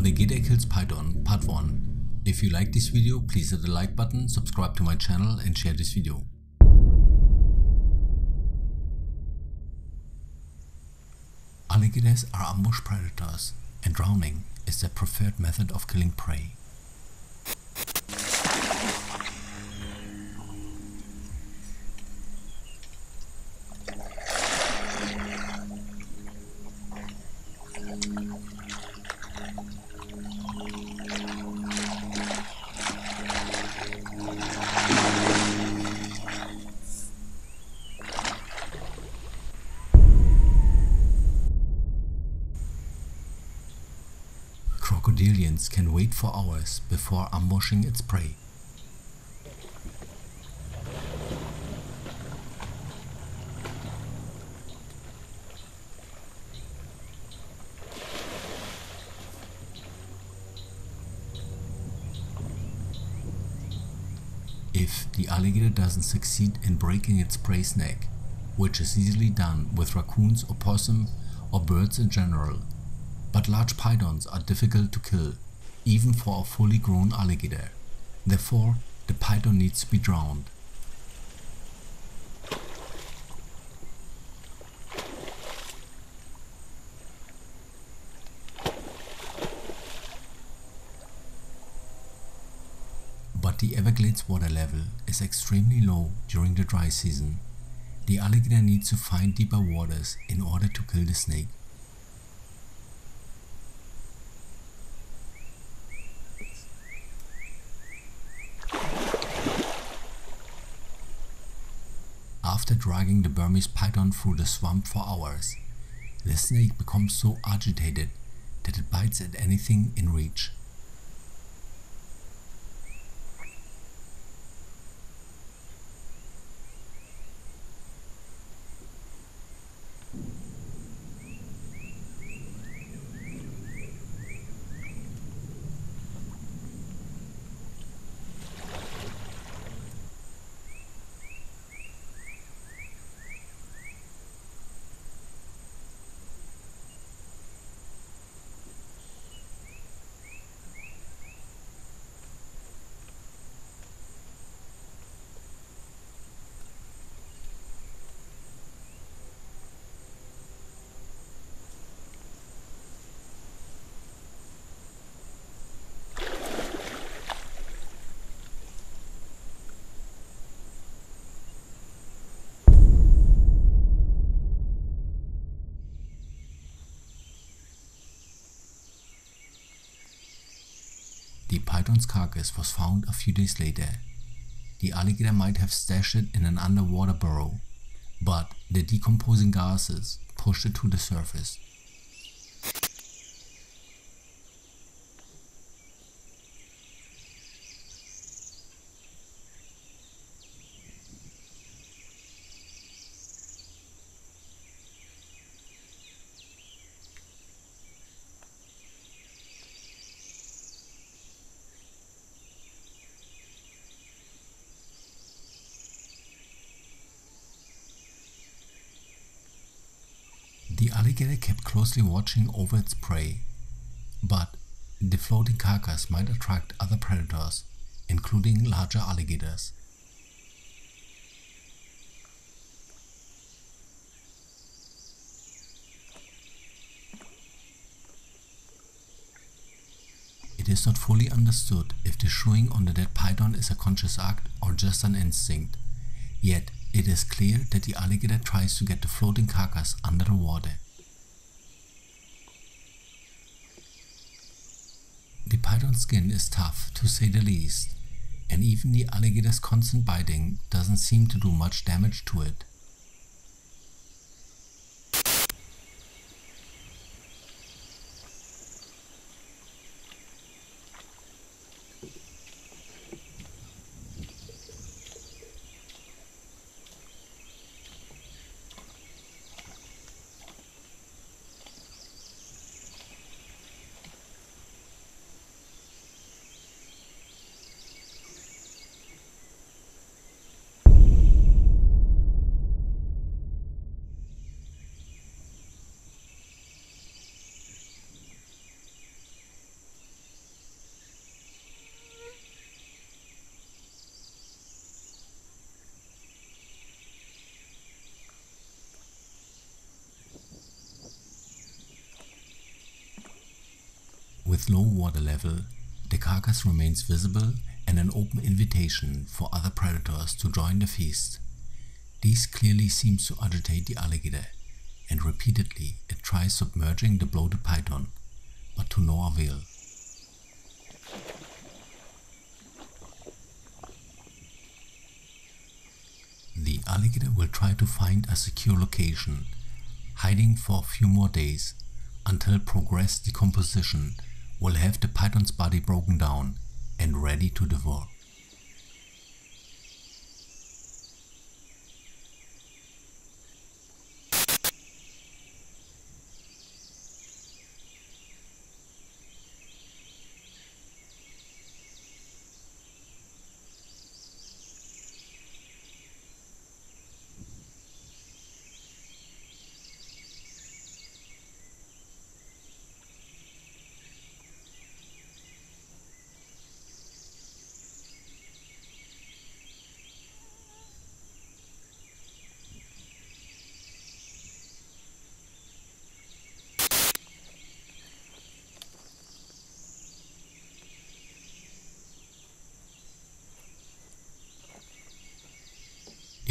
Alligator Kills Python Part 1. If you like this video, please hit the like button, subscribe to my channel and share this video. Alligators are ambush predators and drowning is their preferred method of killing prey. Can wait for hours before ambushing its prey. If the alligator doesn't succeed in breaking its prey's neck, which is easily done with raccoons, or opossum, or birds in general, but large pythons are difficult to kill, even for a fully grown alligator. Therefore, the python needs to be drowned. But the Everglades water level is extremely low during the dry season. The alligator needs to find deeper waters in order to kill the snake. After dragging the Burmese python through the swamp for hours, the snake becomes so agitated that it bites at anything in reach. The python's carcass was found a few days later. The alligator might have stashed it in an underwater burrow, but the decomposing gases pushed it to the surface. The alligator kept closely watching over its prey, but the floating carcass might attract other predators, including larger alligators. It is not fully understood if the chewing on the dead python is a conscious act or just an instinct, yet it is clear that the alligator tries to get the floating carcass under the water. The python's skin is tough to say the least, and even the alligator's constant biting doesn't seem to do much damage to it. With low water level, the carcass remains visible and an open invitation for other predators to join the feast. This clearly seems to agitate the alligator, and repeatedly it tries submerging the bloated python, but to no avail. The alligator will try to find a secure location, hiding for a few more days, until progress decomposition will have the python's body broken down and ready to devour.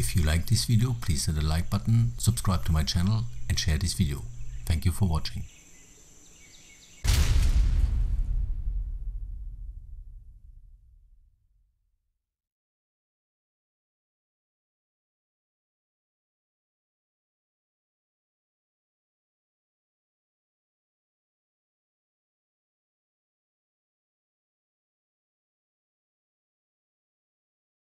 If you like this video, please hit the like button, subscribe to my channel and share this video. Thank you for watching.